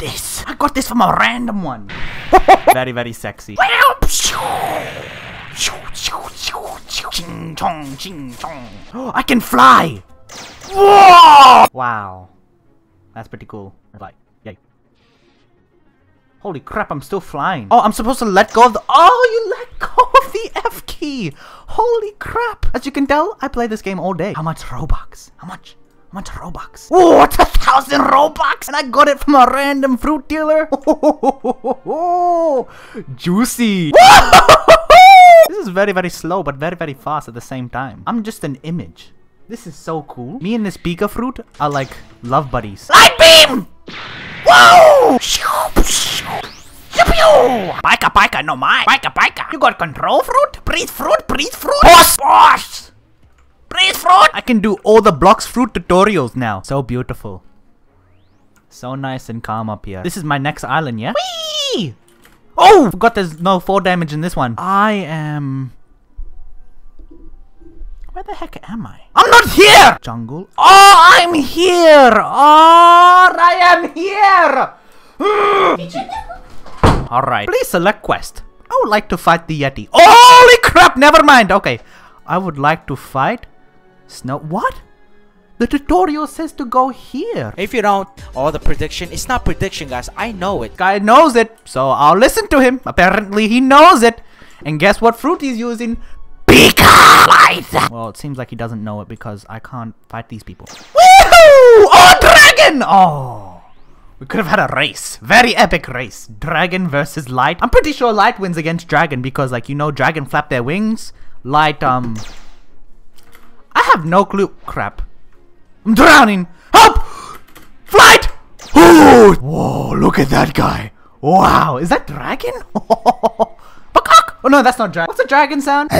this. I got this from a random one. very, very sexy. Oh, ching chong, ching chong. I can fly. Whoa! Wow. That's pretty cool. Like, yay. Holy crap, I'm still flying. Oh, I'm supposed to let go of the- Oh, you let go of the F key! Holy crap! As you can tell, I play this game all day. How much Robux? How much? Much Robux? Oh, what's a thousand Robux? And I got it from a random fruit dealer? Juicy! this is very, very slow, but very, very fast at the same time. I'm just an image. This is so cool. Me and this Pika fruit are like love buddies. Light beam! Whoa! Pika, Pika, no mine. Pika, Pika. You got control fruit? Breathe fruit, breathe fruit. Boss, boss. Breathe fruit. I can do all the Blox Fruit tutorials now. So beautiful. So nice and calm up here. This is my next island, yeah? Whee! Oh! Forgot there's no 4 damage in this one. I am... Where the heck am I? I'm not here! Jungle. Oh, I'm here! Oh, I am here! Alright. Please select quest. I would like to fight the Yeti. Holy crap! Never mind. Okay. I would like to fight Snow. What? The tutorial says to go here. If you don't, oh, the prediction, it's not prediction, guys. I know it. Guy knows it, so I'll listen to him. Apparently, he knows it. And guess what fruit he's using? Pika! Well, it seems like he doesn't know it because I can't fight these people. Woohoo! Oh, dragon! Oh. We could have had a race. Very epic race. Dragon versus Light. I'm pretty sure Light wins against Dragon because, like, you know, Dragon flap their wings. Light, um... I have no clue. Crap. I'm drowning! Help! Flight! Oh! Whoa, look at that guy. Wow, is that dragon? Oh no, that's not dragon. What's a dragon sound?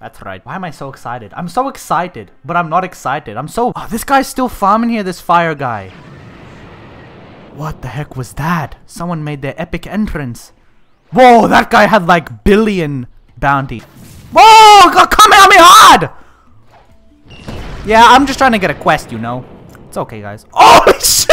That's right. Why am I so excited? I'm so excited, but I'm not excited. I'm so... Oh, this guy's still farming here, this fire guy. What the heck was that? Someone made their epic entrance. Whoa, that guy had like billion bounty. Whoa, come at me hard! Yeah, I'm just trying to get a quest, you know. It's okay, guys. Oh, shit!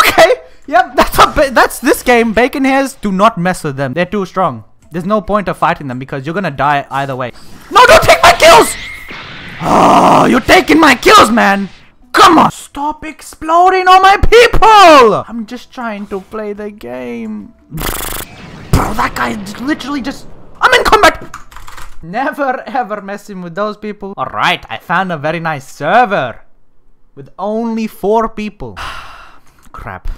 Okay, yep, that's a that's this game. Bacon hairs, do not mess with them. They're too strong. There's no point of fighting them because you're gonna die either way. No, don't take my kills! Oh, you're taking my kills, man! Come on! Stop exploding on my people! I'm just trying to play the game. Bro, that guy literally just... I'm in combat! Never ever messing with those people. Alright, I found a very nice server. With only four people. Crap.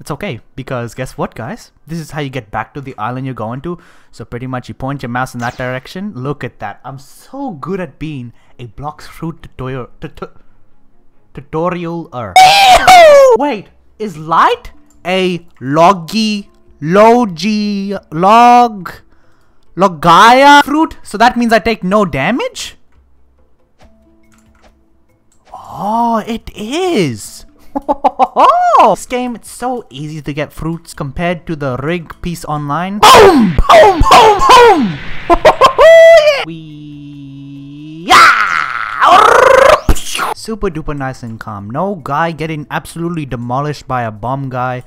It's okay, because guess what guys? This is how you get back to the island you're going to. So pretty much you point your mouse in that direction. Look at that. I'm so good at being a Blox Fruit tutorial. Tutorialer. Wait, is light a loggy, logi, log, logaya fruit? So that means I take no damage? Oh, it is. this game, it's so easy to get fruits compared to the rig piece online. Boom! Boom! Boom! Boom! we... Yeah! Super duper nice and calm. No guy getting absolutely demolished by a bomb guy.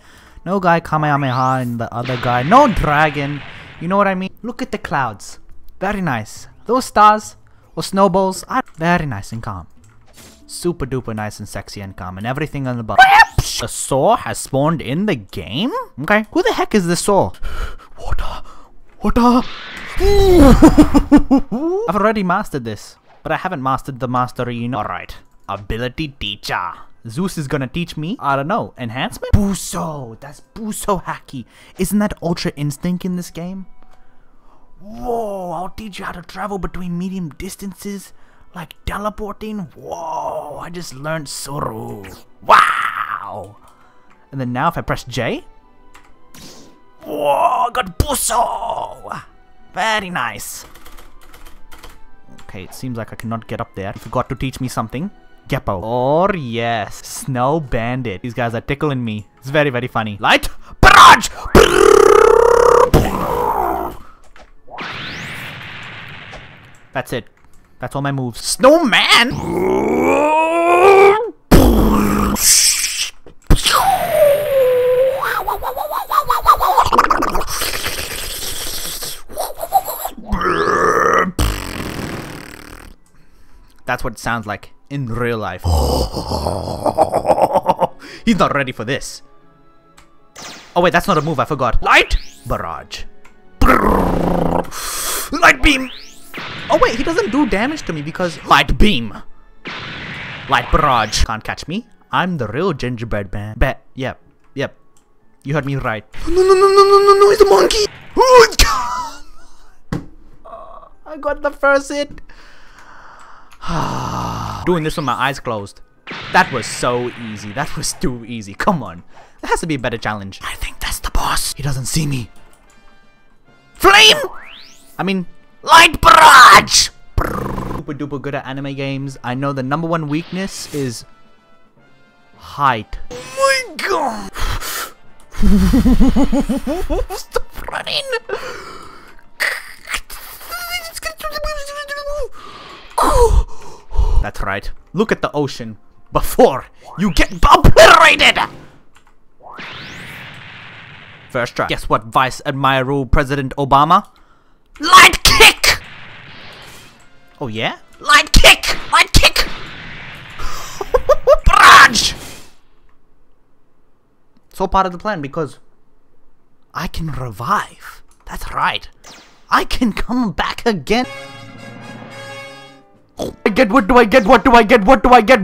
No guy Kamehameha and the other guy. No dragon. You know what I mean? Look at the clouds. Very nice. Those stars or snowballs are very nice and calm. Super duper nice and sexy and calm and everything on the bottom. A saw has spawned in the game? Okay. Who the heck is this saw? Water. Water. I've already mastered this. But I haven't mastered the mastery, you know. Alright. Ability teacher. Zeus is gonna teach me, I don't know, enhancement? Buso! That's Buso Haki. Isn't that Ultra Instinct in this game? Whoa, I'll teach you how to travel between medium distances, like teleporting. Whoa, I just learned Soru. Wow! And then now if I press J, whoa, I got Buso! Very nice. Okay, it seems like I cannot get up there. You forgot to teach me something. Geppo. Or yes, Snow Bandit. These guys are tickling me. It's very, very funny. Light! Barrage! That's it. That's all my moves. Snowman! That's what it sounds like in real life. He's not ready for this. Oh wait, that's not a move, I forgot. Light! Barrage. Light beam! Oh wait, he doesn't do damage to me because light beam. Light barrage. Can't catch me. I'm the real gingerbread man. Bet. Yep. Yep. You heard me right. No, no, no, no, no, no, no, he's a monkey. Oh, uh, I got the first hit. Doing this with my eyes closed. That was so easy. That was too easy. Come on. There has to be a better challenge. I think that's the boss. He doesn't see me. Flame! I mean, light barrage! Super duper good at anime games. I know the number one weakness is height. Oh my god! Stop running! That's right. Look at the ocean before you get obliterated! First try. Guess what, Vice Admiral President Obama? Light! Oh yeah? Light kick! Light kick! Barrage! It's all part of the plan because I can revive. That's right. I can come back again. Oh, I get, what do I get, what do I get, what do I get?